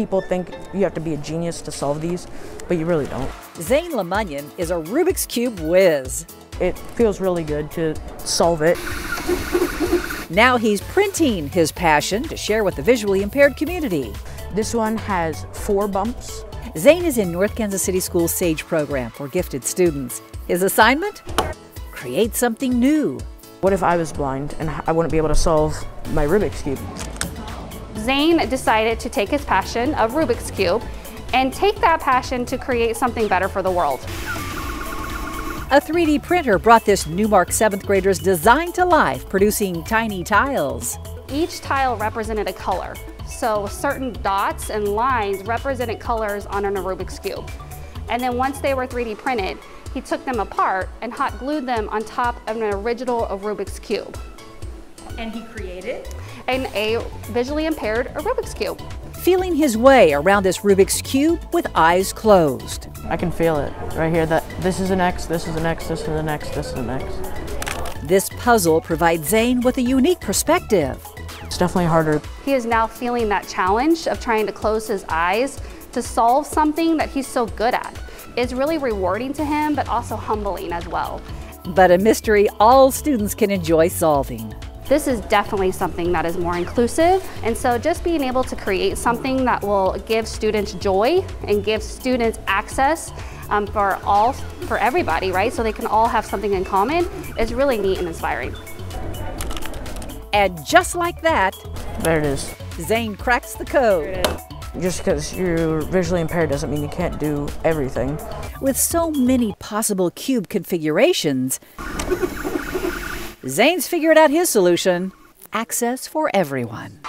people think you have to be a genius to solve these, but you really don't. Zane Lemunyon is a Rubik's Cube whiz. It feels really good to solve it. Now he's printing his passion to share with the visually impaired community. This one has four bumps. Zane is in North Kansas City School's SAGE program for gifted students. His assignment? Create something new. What if I was blind and I wouldn't be able to solve my Rubik's Cube? Zane decided to take his passion of Rubik's Cube and take that passion to create something better for the world. A 3D printer brought this New Mark 7th grader's design to life, producing tiny tiles. Each tile represented a color. So certain dots and lines represented colors on a Rubik's Cube. And then once they were 3D printed, he took them apart and hot glued them on top of an original Rubik's Cube. And he created? And a visually impaired Rubik's Cube. Feeling his way around this Rubik's Cube with eyes closed. I can feel it right here that this is an X, this is an X, this is an X, this is an X. This puzzle provides Zane with a unique perspective. It's definitely harder. He is now feeling that challenge of trying to close his eyes to solve something that he's so good at. It's really rewarding to him, but also humbling as well. But a mystery all students can enjoy solving. This is definitely something that is more inclusive. And so just being able to create something that will give students joy and give students access um, for all, for everybody, right? So they can all have something in common is really neat and inspiring. And just like that, there it is. Zane cracks the code. Just because you're visually impaired doesn't mean you can't do everything. With so many possible cube configurations, Zane's figured out his solution access for everyone.